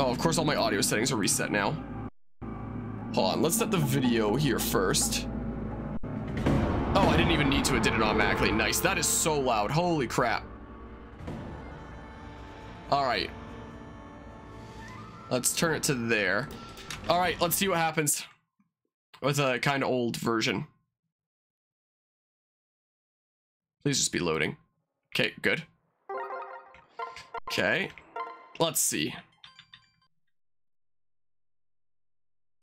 Oh, of course all my audio settings are reset now. Hold on, let's set the video here first. Oh, I didn't even need to. It did it automatically. Nice. That is so loud. Holy crap. All right. Let's turn it to there. All right, let's see what happens with a kind of old version. Please just be loading. Okay, good. Okay. Let's see.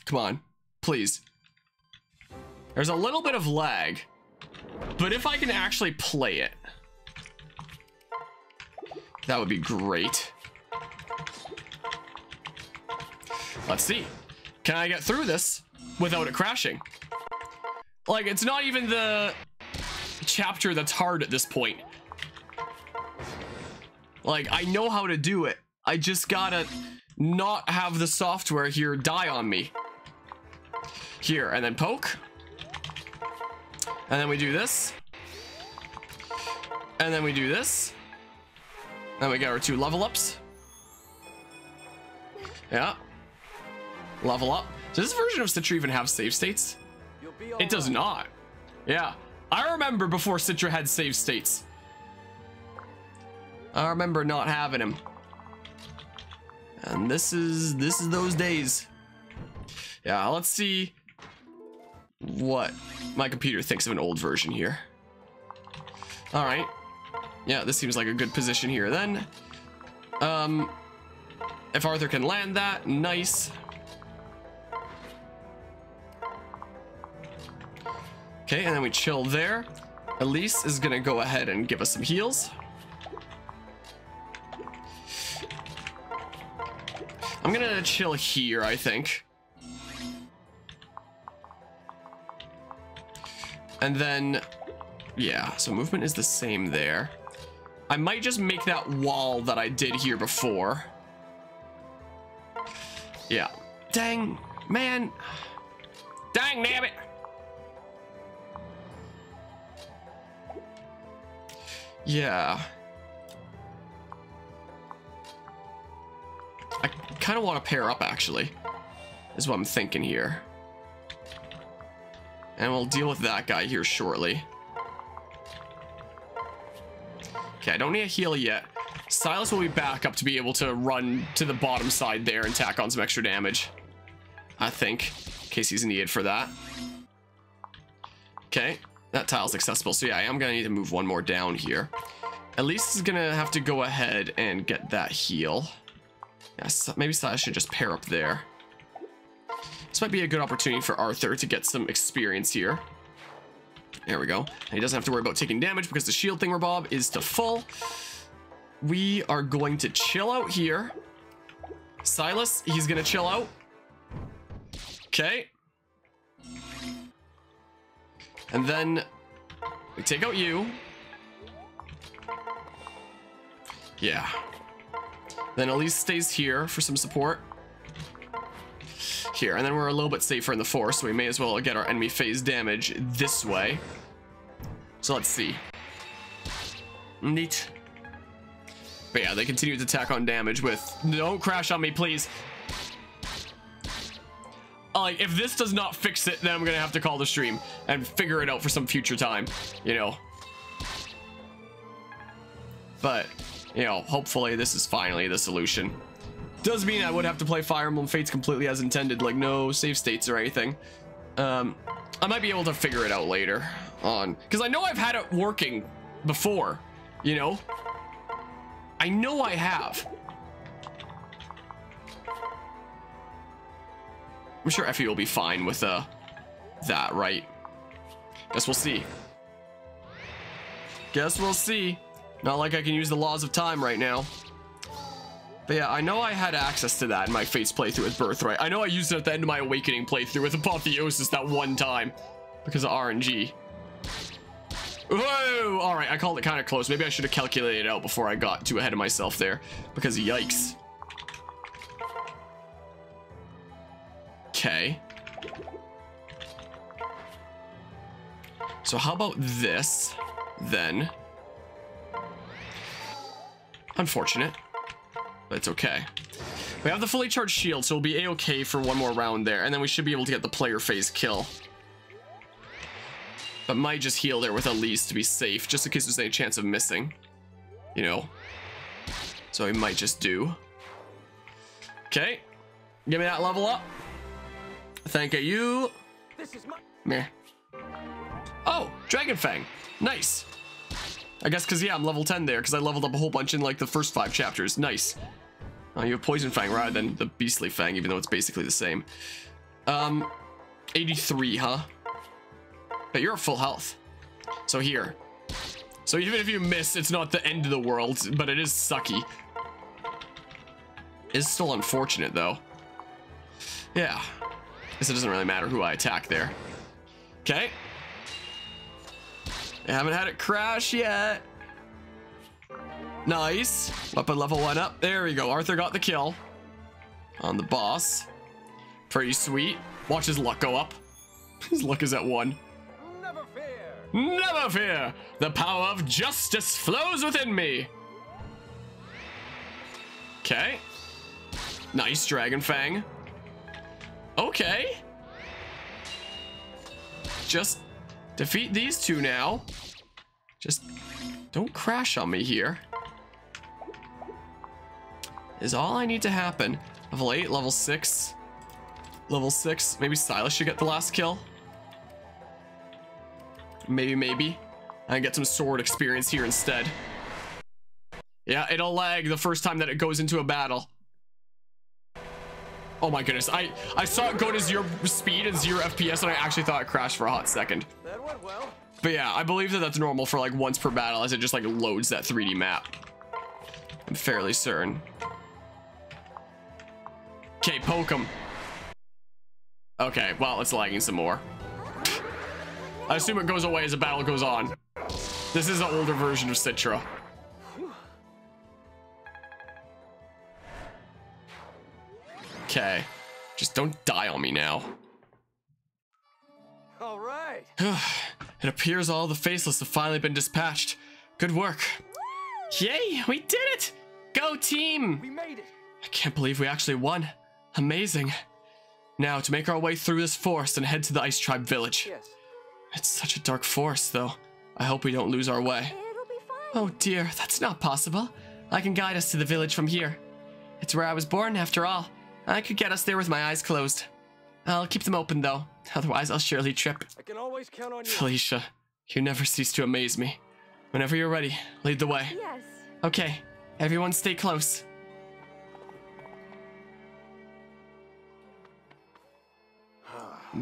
Come on. Please. There's a little bit of lag. But if I can actually play it, that would be great. Let's see. Can I get through this without it crashing? Like, it's not even the chapter that's hard at this point. Like, I know how to do it. I just gotta not have the software here die on me. Here, and then poke. And then we do this. And then we do this. Then we get our two level ups. Yeah. Level up. Does this version of Citra even have save states? It does not. Yeah. I remember before Citra had save states. I remember not having them. And this is this is those days. Yeah, let's see what my computer thinks of an old version here. All right. Yeah, this seems like a good position here then. Um, if Arthur can land that, nice. Okay, and then we chill there. Elise is gonna go ahead and give us some heals. I'm gonna chill here, I think. And then, yeah, so movement is the same there. I might just make that wall that I did here before. Yeah. Dang, man. Dang, damn it. Yeah. I kind of want to pair up, actually, is what I'm thinking here. And we'll deal with that guy here shortly. Okay, I don't need a heal yet. Silas will be back up to be able to run to the bottom side there and tack on some extra damage. I think, in case he's needed for that. Okay, that tile's accessible. So yeah, I am going to need to move one more down here. Elise is going to have to go ahead and get that heal. Yes, maybe Silas should just pair up there. This might be a good opportunity for Arthur to get some experience here. There we go. And he doesn't have to worry about taking damage because the shield thingamabob is to full. We are going to chill out here. Silas, he's going to chill out. Okay. And then we take out you. Yeah. Then Elise stays here for some support here. And then we're a little bit safer in the forest, so we may as well get our enemy phase damage this way. So let's see. Neat. But yeah, they continue to attack on damage with... Don't crash on me, please. Like, if this does not fix it, then I'm gonna have to call the stream and figure it out for some future time, you know. But, you know, hopefully this is finally the solution. Does mean I would have to play Fire Emblem Fates completely as intended, like no save states or anything. Um, I might be able to figure it out later on, because I know I've had it working before, you know? I know I have. I'm sure Effie will be fine with uh, that, right? Guess we'll see. Guess we'll see. Not like I can use the laws of time right now. But yeah, I know I had access to that in my Fates playthrough with Birthright. I know I used it at the end of my Awakening playthrough with Apotheosis that one time because of RNG. Whoa! Alright, I called it kind of close. Maybe I should have calculated it out before I got too ahead of myself there because yikes. Okay. So how about this then? Unfortunate it's okay. We have the fully charged shield, so we'll be a-okay for one more round there, and then we should be able to get the player phase kill. But might just heal there with Elise to be safe, just in case there's any chance of missing. You know? So we might just do. Okay. Give me that level up. Thank you. This is my. Meh. Oh, Dragon Fang. Nice. I guess because, yeah, I'm level 10 there because I leveled up a whole bunch in like the first five chapters. Nice. Oh, you have Poison Fang rather than the Beastly Fang, even though it's basically the same. Um, 83, huh? But you're at full health. So here. So even if you miss, it's not the end of the world, but it is sucky. It's still unfortunate, though. Yeah. Guess it doesn't really matter who I attack there. Okay. I haven't had it crash yet. Nice. Weapon level one up. There we go. Arthur got the kill on the boss. Pretty sweet. Watch his luck go up. His luck is at one. Never fear. Never fear. The power of justice flows within me. Okay. Nice, Dragon Fang. Okay. Just defeat these two now. Just don't crash on me here. Is all I need to happen. Level 8, level 6. Level 6. Maybe Silas should get the last kill. Maybe, maybe. I get some sword experience here instead. Yeah, it'll lag the first time that it goes into a battle. Oh my goodness, I, I saw it go to zero speed and zero FPS and I actually thought it crashed for a hot second. That went well. But yeah, I believe that that's normal for like once per battle as it just like loads that 3D map. I'm fairly certain. Okay, poke him. Okay, well, it's lagging some more. I assume it goes away as the battle goes on. This is an older version of Citra. Okay. Just don't die on me now. All right. it appears all the faceless have finally been dispatched. Good work. Yay, we did it! Go team! We made it. I can't believe we actually won. Amazing. Now, to make our way through this forest and head to the Ice Tribe village. Yes. It's such a dark forest, though. I hope we don't lose our way. It'll be fine. Oh dear, that's not possible. I can guide us to the village from here. It's where I was born, after all. I could get us there with my eyes closed. I'll keep them open, though. Otherwise, I'll surely trip. I can always count on you. Felicia, you never cease to amaze me. Whenever you're ready, lead the way. Yes. Okay, everyone stay close.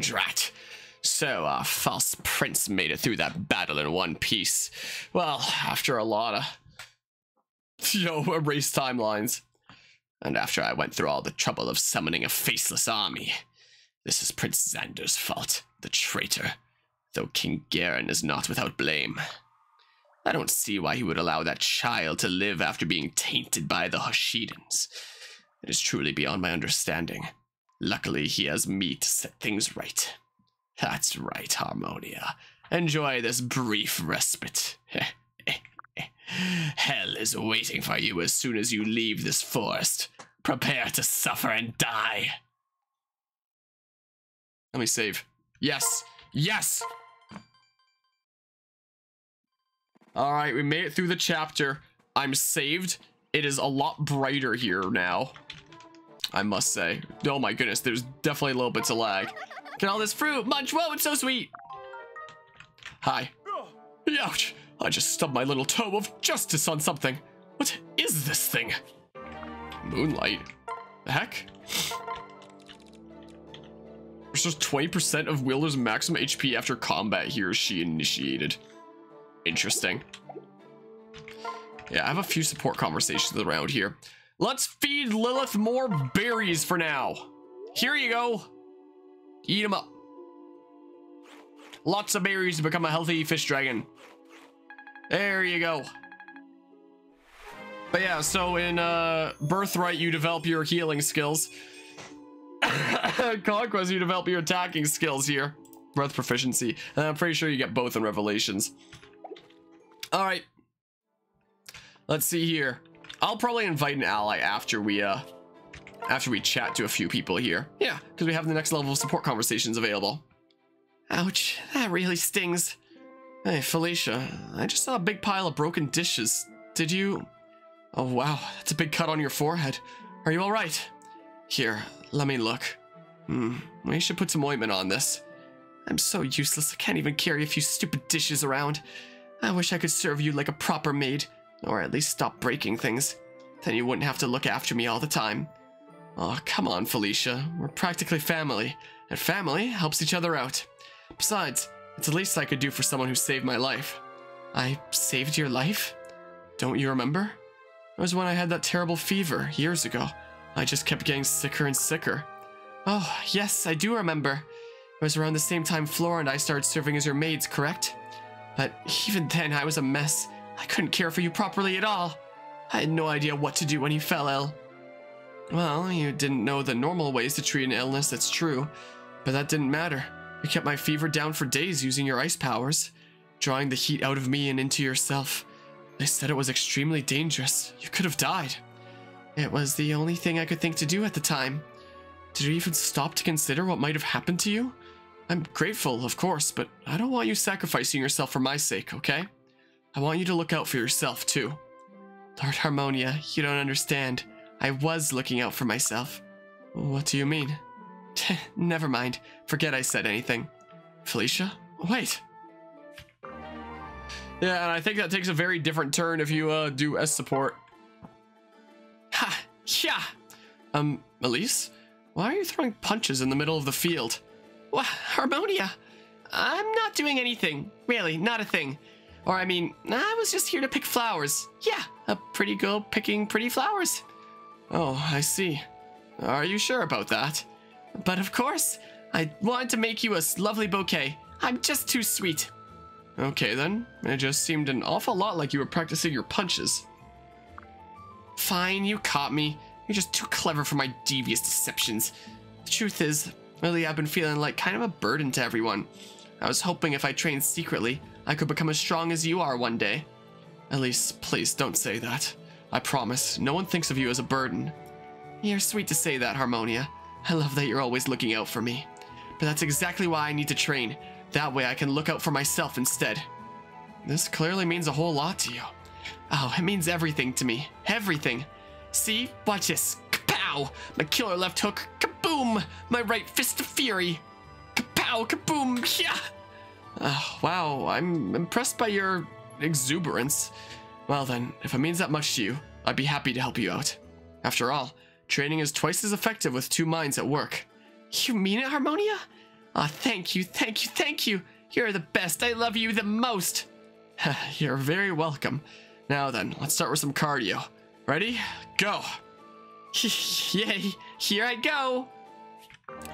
Drat. So, our false prince made it through that battle in one piece. Well, after a lot of. Yo, erase timelines. And after I went through all the trouble of summoning a faceless army. This is Prince Xander's fault, the traitor. Though King Garon is not without blame. I don't see why he would allow that child to live after being tainted by the Hoshidans. It is truly beyond my understanding. Luckily, he has me to set things right. That's right, Harmonia. Enjoy this brief respite. Hell is waiting for you as soon as you leave this forest. Prepare to suffer and die. Let me save. Yes! Yes! Alright, we made it through the chapter. I'm saved. It is a lot brighter here now. I must say. Oh my goodness, there's definitely a little bits of lag. Get all this fruit, munch, whoa, it's so sweet. Hi. Ouch, I just stubbed my little toe of justice on something. What is this thing? Moonlight. The heck? Restores 20% of wielder's maximum HP after combat he or she initiated. Interesting. Yeah, I have a few support conversations around here. Let's feed Lilith more berries for now. Here you go. Eat them up. Lots of berries to become a healthy fish dragon. There you go. But yeah, so in uh, Birthright, you develop your healing skills. Conquest, you develop your attacking skills here. Breath proficiency. And I'm pretty sure you get both in Revelations. Alright. Let's see here. I'll probably invite an ally after we, uh, after we chat to a few people here. Yeah, because we have the next level of support conversations available. Ouch, that really stings. Hey, Felicia, I just saw a big pile of broken dishes. Did you... Oh, wow, that's a big cut on your forehead. Are you alright? Here, let me look. Hmm, we should put some ointment on this. I'm so useless, I can't even carry a few stupid dishes around. I wish I could serve you like a proper maid, or at least stop breaking things. Then you wouldn't have to look after me all the time. Oh, come on, Felicia. We're practically family, and family helps each other out. Besides, it's the least I could do for someone who saved my life. I saved your life? Don't you remember? It was when I had that terrible fever years ago. I just kept getting sicker and sicker. Oh, yes, I do remember. It was around the same time Flora and I started serving as your maids, correct? But even then, I was a mess. I couldn't care for you properly at all. I had no idea what to do when you fell ill. Well, you didn't know the normal ways to treat an illness, that's true. But that didn't matter. You kept my fever down for days using your ice powers, drawing the heat out of me and into yourself. They said it was extremely dangerous. You could have died. It was the only thing I could think to do at the time. Did you even stop to consider what might have happened to you? I'm grateful, of course, but I don't want you sacrificing yourself for my sake, okay? I want you to look out for yourself, too. Lord Harmonia, you don't understand. I was looking out for myself. What do you mean? Never mind. Forget I said anything. Felicia? Wait. Yeah, and I think that takes a very different turn if you uh, do S support. Ha! Yeah! Um, Elise? Why are you throwing punches in the middle of the field? What, Harmonia? I'm not doing anything. Really, not a thing. Or, I mean, I was just here to pick flowers. Yeah, a pretty girl picking pretty flowers. Oh, I see. Are you sure about that? But of course, I wanted to make you a lovely bouquet. I'm just too sweet. Okay then, it just seemed an awful lot like you were practicing your punches. Fine, you caught me. You're just too clever for my devious deceptions. The truth is, lately I've been feeling like kind of a burden to everyone. I was hoping if I trained secretly, I could become as strong as you are one day. Elise, please don't say that. I promise, no one thinks of you as a burden. You're sweet to say that, Harmonia. I love that you're always looking out for me. But that's exactly why I need to train. That way I can look out for myself instead. This clearly means a whole lot to you. Oh, it means everything to me. Everything. See? Watch this. Kapow! My killer left hook. Kaboom! My right fist of fury. Kapow! Kaboom! Yeah! Oh, wow, I'm impressed by your exuberance. Well then, if it means that much to you, I'd be happy to help you out. After all, training is twice as effective with two minds at work. You mean it, Harmonia? Ah, oh, thank you, thank you, thank you. You're the best. I love you the most. You're very welcome. Now then, let's start with some cardio. Ready? Go. Yay, here I go.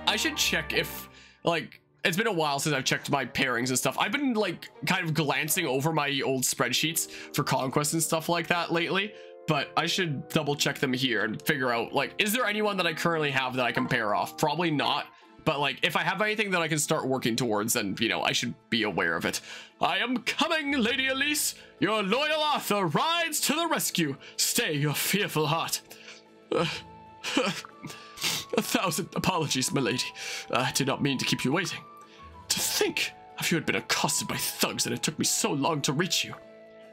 I should check if, like, it's been a while since I've checked my pairings and stuff. I've been, like, kind of glancing over my old spreadsheets for conquest and stuff like that lately, but I should double check them here and figure out, like, is there anyone that I currently have that I can pair off? Probably not. But like, if I have anything that I can start working towards, then, you know, I should be aware of it. I am coming, Lady Elise. Your loyal Arthur rides to the rescue. Stay your fearful heart. Uh, a thousand apologies, my lady. I did not mean to keep you waiting. To think of you had been accosted by thugs and it took me so long to reach you.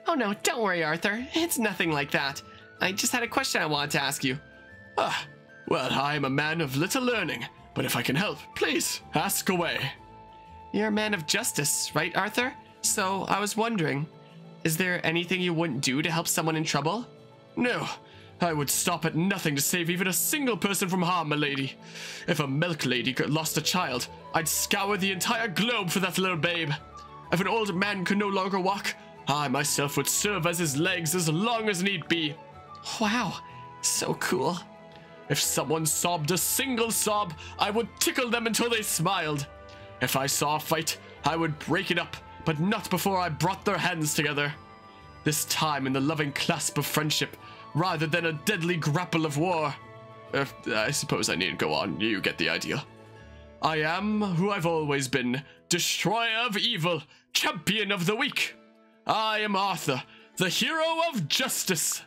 Oh no, don't worry, Arthur. It's nothing like that. I just had a question I wanted to ask you. Ah, well, I am a man of little learning. But if I can help, please ask away. You're a man of justice, right, Arthur? So I was wondering, is there anything you wouldn't do to help someone in trouble? No, I would stop at nothing to save even a single person from harm, my lady. If a milk lady lost a child, I'd scour the entire globe for that little babe. If an old man could no longer walk, I myself would serve as his legs as long as need be. Wow, so cool. If someone sobbed a single sob, I would tickle them until they smiled. If I saw a fight, I would break it up, but not before I brought their hands together. This time in the loving clasp of friendship, rather than a deadly grapple of war. Uh, I suppose I needn't go on, you get the idea. I am who I've always been, destroyer of evil, champion of the weak. I am Arthur, the hero of justice.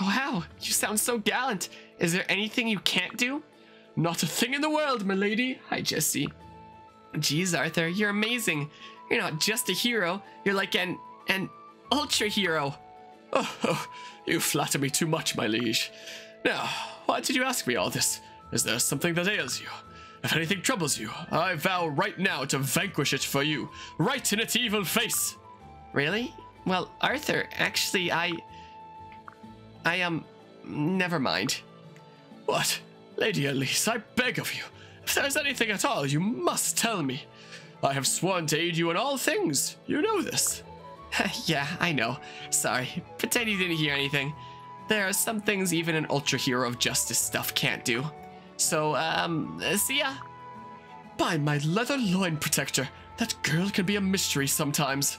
Oh wow, you sound so gallant. Is there anything you can't do? Not a thing in the world, milady. Hi, Jesse. Jeez, Arthur, you're amazing. You're not just a hero. You're like an an ultra hero. Oh, oh, you flatter me too much, my liege. Now, why did you ask me all this? Is there something that ails you? If anything troubles you, I vow right now to vanquish it for you, right in its evil face. Really? Well, Arthur, actually, I. I um. Never mind. What? Lady Elise, I beg of you. If there's anything at all, you must tell me. I have sworn to aid you in all things. You know this. yeah, I know. Sorry. Pretend you didn't hear anything. There are some things even an ultra hero of justice stuff can't do. So, um, see ya. By my leather loin protector, that girl can be a mystery sometimes.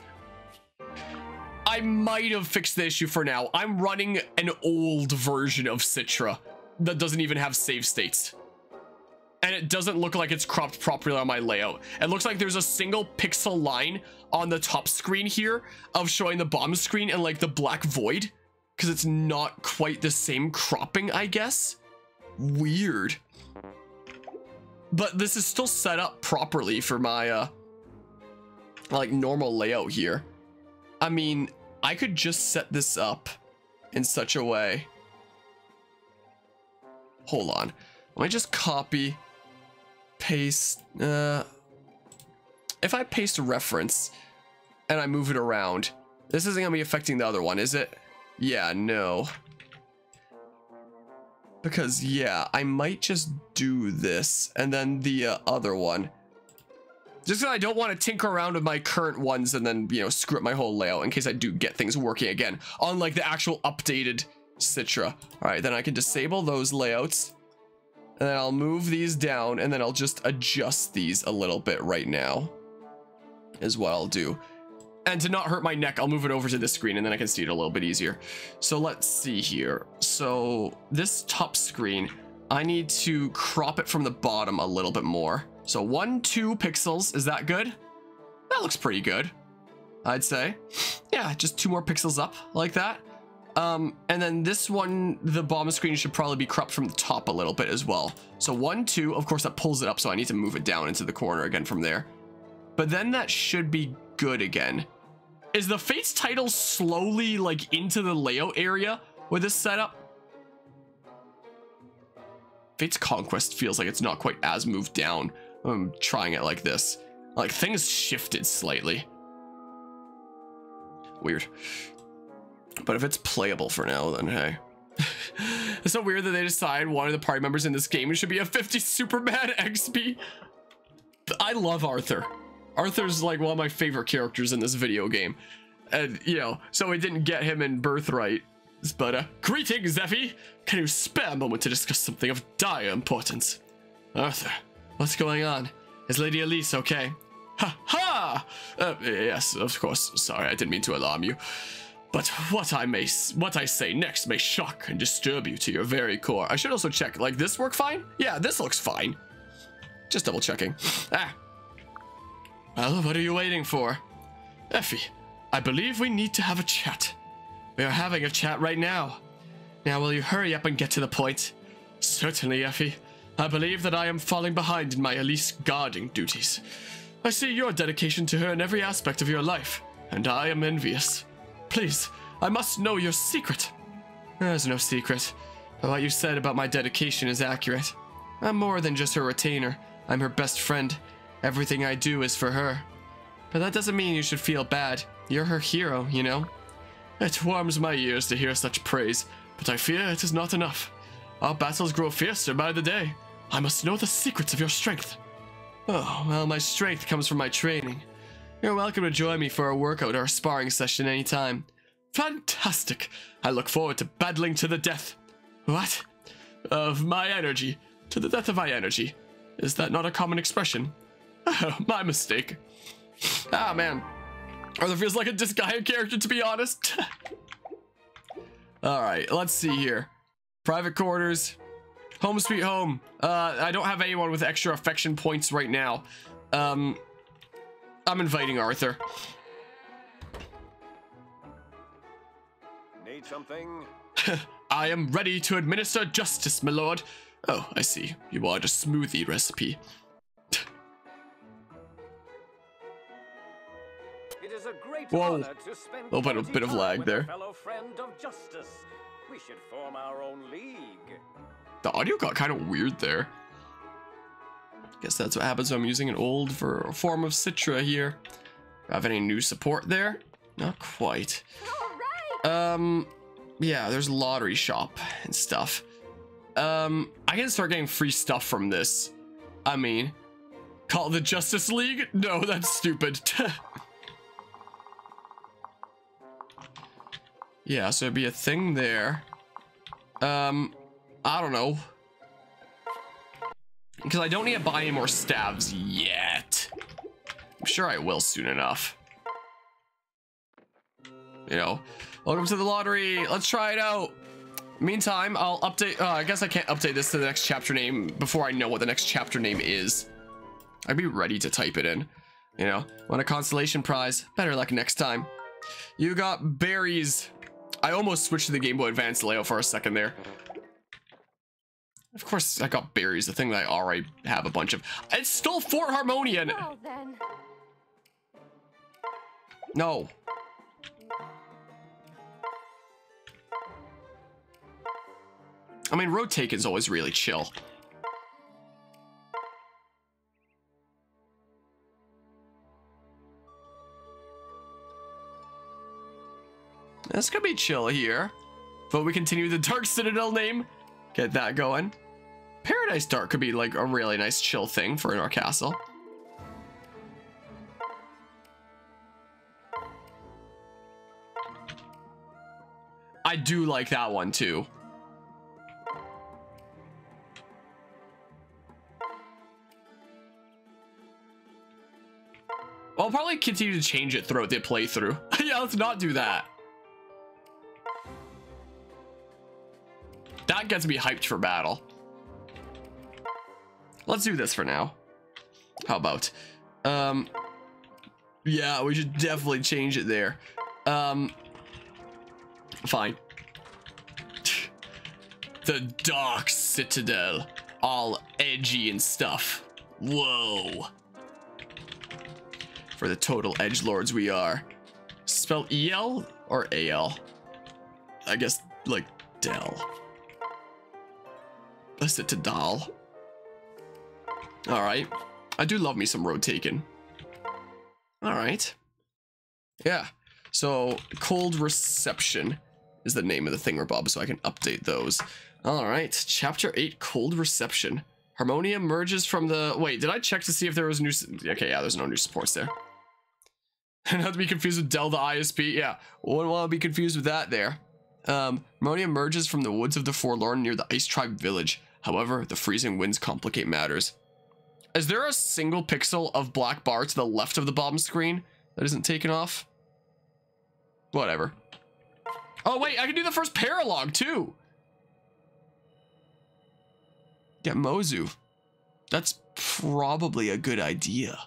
I might have fixed the issue for now. I'm running an old version of Citra that doesn't even have save states. And it doesn't look like it's cropped properly on my layout. It looks like there's a single pixel line on the top screen here of showing the bottom screen and like the black void. Because it's not quite the same cropping, I guess. Weird. But this is still set up properly for my, uh, like normal layout here. I mean, I could just set this up in such a way. Hold on. Let me just copy, paste. Uh, if I paste a reference and I move it around, this isn't to be affecting the other one, is it? Yeah, no. Because, yeah, I might just do this and then the uh, other one. Just because I don't want to tinker around with my current ones and then, you know, screw up my whole layout in case I do get things working again on like the actual updated Citra. All right, then I can disable those layouts and then I'll move these down and then I'll just adjust these a little bit right now is what I'll do. And to not hurt my neck, I'll move it over to this screen and then I can see it a little bit easier. So let's see here. So this top screen, I need to crop it from the bottom a little bit more. So one, two pixels, is that good? That looks pretty good, I'd say. Yeah, just two more pixels up like that. Um, and then this one, the bottom screen should probably be cropped from the top a little bit as well. So one, two, of course that pulls it up, so I need to move it down into the corner again from there. But then that should be good again. Is the Fates title slowly like into the layout area with this setup? Fates Conquest feels like it's not quite as moved down. I'm trying it like this. Like things shifted slightly. Weird. But if it's playable for now, then hey. it's so weird that they decide one of the party members in this game should be a 50 Superman XP. I love Arthur. Arthur's like one of my favorite characters in this video game. And, you know, so we didn't get him in Birthright. But, uh, greetings, Effie. Can you spare a moment to discuss something of dire importance? Arthur, what's going on? Is Lady Elise okay? Ha ha! Uh, yes, of course. Sorry, I didn't mean to alarm you. But what I may, what I say next may shock and disturb you to your very core. I should also check, like, this work fine? Yeah, this looks fine. Just double checking. Ah. Well, what are you waiting for? Effie, I believe we need to have a chat. We are having a chat right now. Now, will you hurry up and get to the point? Certainly, Effie. I believe that I am falling behind in my Elise guarding duties. I see your dedication to her in every aspect of your life, and I am envious. Please, I must know your secret. There's no secret. What you said about my dedication is accurate. I'm more than just her retainer. I'm her best friend. Everything I do is for her. But that doesn't mean you should feel bad. You're her hero, you know? It warms my ears to hear such praise, but I fear it is not enough. Our battles grow fiercer by the day. I must know the secrets of your strength. Oh, well, my strength comes from my training. You're welcome to join me for a workout or a sparring session anytime. Fantastic! I look forward to battling to the death. What? Of my energy. To the death of my energy. Is that not a common expression? Oh, my mistake. Ah, man. Arthur feels like a Disgaea character, to be honest. Alright, let's see here. Private quarters. Home sweet home. Uh, I don't have anyone with extra affection points right now. Um, I'm inviting Arthur. Need something? I am ready to administer justice, my lord. Oh, I see. You are a smoothie recipe. It is a great Whoa. honor to spend Little bit of- bit of lag there. Fellow friend of justice. We should form our own league. The audio got kind of weird there. Guess that's what happens when I'm using an old form of Citra here. Have any new support there? Not quite. Um, yeah, there's lottery shop and stuff. Um, I can start getting free stuff from this. I mean, call the Justice League? No, that's stupid. yeah, so it'd be a thing there. Um, I don't know. Because I don't need to buy any more stabs yet. I'm sure I will soon enough. You know, welcome to the lottery. Let's try it out. Meantime, I'll update. Uh, I guess I can't update this to the next chapter name before I know what the next chapter name is. I'd be ready to type it in. You know, want a consolation prize? Better luck next time. You got berries. I almost switched to the Game Boy Advance layout for a second there. Of course, I got berries, the thing that I already have a bunch of. It's still Fort Harmonia. and- Well. No. I mean, road taken's always really chill. This could be chill here. But we continue the Dark Citadel name. Get that going. Paradise Dark could be like a really nice chill thing for our castle. I do like that one too. I'll probably continue to change it throughout the playthrough. yeah, let's not do that. That gets me hyped for battle. Let's do this for now. How about? Um, yeah, we should definitely change it there. Um, fine. The Dark Citadel. All edgy and stuff. Whoa. For the total edge lords we are. Spell EL or AL? I guess like Dell. A Citadel. Alright. I do love me some road taken. Alright. Yeah. So, Cold Reception is the name of the thing thingamabob, so I can update those. Alright, Chapter 8, Cold Reception. Harmonia merges from the... Wait, did I check to see if there was new... Okay, yeah, there's no new supports there. Not to be confused with Dell the ISP. Yeah, wouldn't want to be confused with that there. Um, Harmonia emerges from the woods of the Forlorn near the Ice Tribe village. However, the freezing winds complicate matters. Is there a single pixel of black bar to the left of the bottom screen that isn't taken off? Whatever. Oh, wait, I can do the first paralog too. Get Mozu. That's probably a good idea.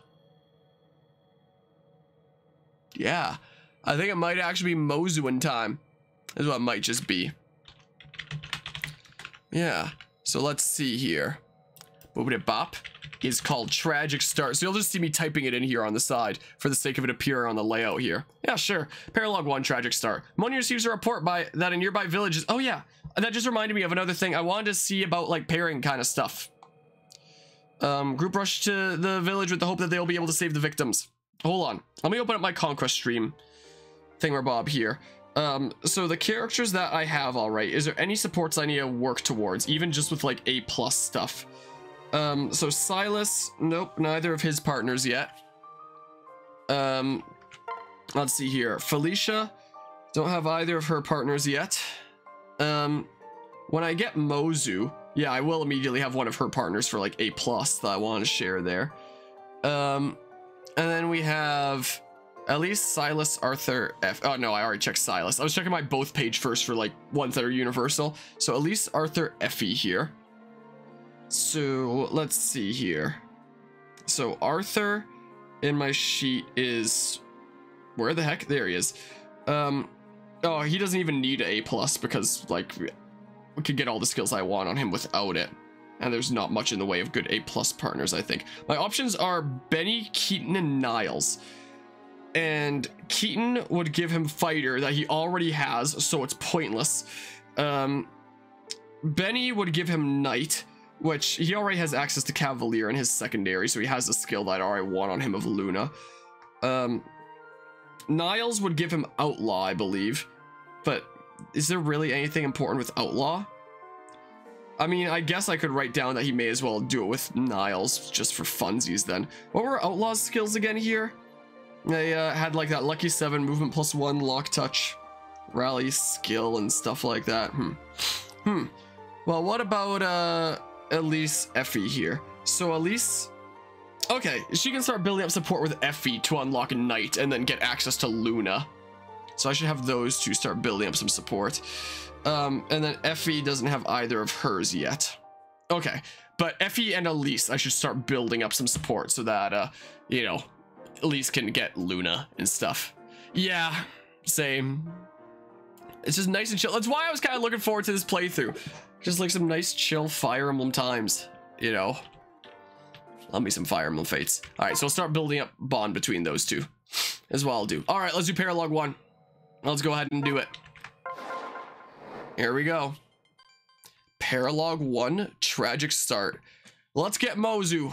Yeah, I think it might actually be Mozu in time. Is what it might just be. Yeah, so let's see here. Boobity Bop is called Tragic Start. So you'll just see me typing it in here on the side for the sake of it appearing on the layout here. Yeah, sure. Paralog 1 Tragic Start. Moni receives a report by that in nearby villages. Oh yeah, that just reminded me of another thing. I wanted to see about like pairing kind of stuff. Um, group rush to the village with the hope that they'll be able to save the victims. Hold on. Let me open up my Conquest stream thingamabob here. Um, so the characters that I have, all right, is there any supports I need to work towards, even just with like A plus stuff? Um, so Silas, nope, neither of his partners yet. Um, let's see here. Felicia, don't have either of her partners yet. Um, when I get Mozu, yeah, I will immediately have one of her partners for like A plus that I want to share there. Um, and then we have at least Silas, Arthur, F. Oh no, I already checked Silas. I was checking my both page first for like ones that are universal. So at least Arthur, Effie here. So let's see here. So Arthur in my sheet is where the heck? There he is. Um, oh, he doesn't even need a plus because like we could get all the skills I want on him without it. And there's not much in the way of good A plus partners, I think. My options are Benny, Keaton, and Niles. And Keaton would give him fighter that he already has, so it's pointless. Um, Benny would give him knight, which he already has access to cavalier in his secondary, so he has the skill that I already want on him of Luna. Um, Niles would give him outlaw, I believe, but is there really anything important with outlaw? I mean, I guess I could write down that he may as well do it with Niles just for funsies then. What were Outlaw's skills again here? They uh, had like that lucky seven movement plus one lock touch, rally skill and stuff like that. Hmm. Hmm. Well, what about uh Elise Effie here? So Elise, okay, she can start building up support with Effie to unlock Knight and then get access to Luna. So I should have those two start building up some support. Um, and then Effie doesn't have either of hers yet. Okay, but Effie and Elise, I should start building up some support so that, uh, you know, Elise can get Luna and stuff. Yeah, same. It's just nice and chill. That's why I was kind of looking forward to this playthrough. Just like some nice chill Fire Emblem times, you know. Love me some Fire Emblem Fates. All right, so I'll start building up bond between those two. As well I'll do. All right, let's do Paralog 1. Let's go ahead and do it. Here we go. Paralog 1, tragic start. Let's get Mozu.